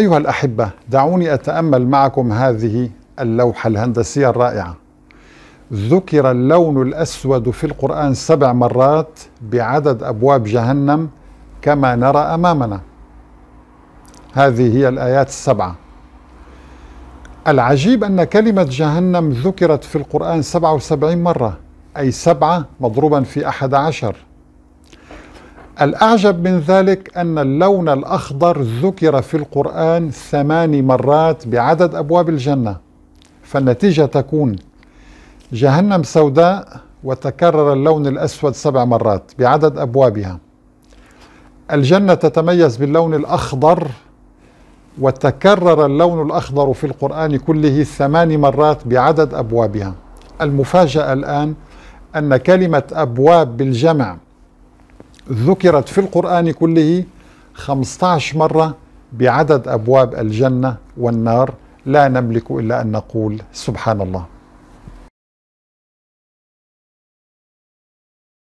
أيها الأحبة دعوني أتأمل معكم هذه اللوحة الهندسية الرائعة. ذكر اللون الأسود في القرآن سبع مرات بعدد أبواب جهنم كما نرى أمامنا. هذه هي الآيات السبعة. العجيب أن كلمة جهنم ذكرت في القرآن 77 مرة أي سبعة مضروبا في أحد عشر. الأعجب من ذلك أن اللون الأخضر ذكر في القرآن ثماني مرات بعدد أبواب الجنة فالنتيجة تكون جهنم سوداء وتكرر اللون الأسود سبع مرات بعدد أبوابها. الجنة تتميز باللون الأخضر وتكرر اللون الأخضر في القرآن كله ثمان مرات بعدد أبوابها. المفاجأة الآن أن كلمة أبواب بالجمع ذكرت في القرآن كله 15 مرة بعدد أبواب الجنة والنار. لا نملك إلا أن نقول سبحان الله.